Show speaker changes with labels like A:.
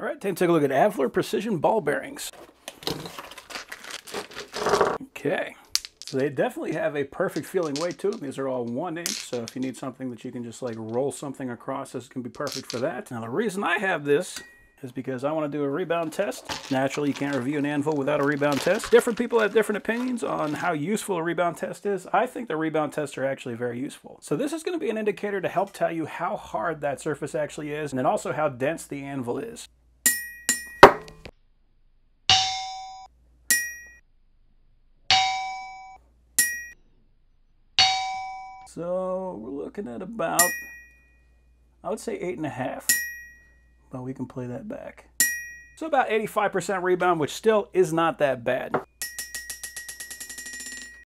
A: All right, time to take a look at Avler Precision Ball Bearings. Okay. So they definitely have a perfect feeling weight to them. These are all one inch, so if you need something that you can just like roll something across, this can be perfect for that. Now the reason I have this is because I want to do a rebound test. Naturally, you can't review an anvil without a rebound test. Different people have different opinions on how useful a rebound test is. I think the rebound tests are actually very useful. So this is going to be an indicator to help tell you how hard that surface actually is, and then also how dense the anvil is. So we're looking at about, I would say eight and a half, but we can play that back. So about 85% rebound, which still is not that bad.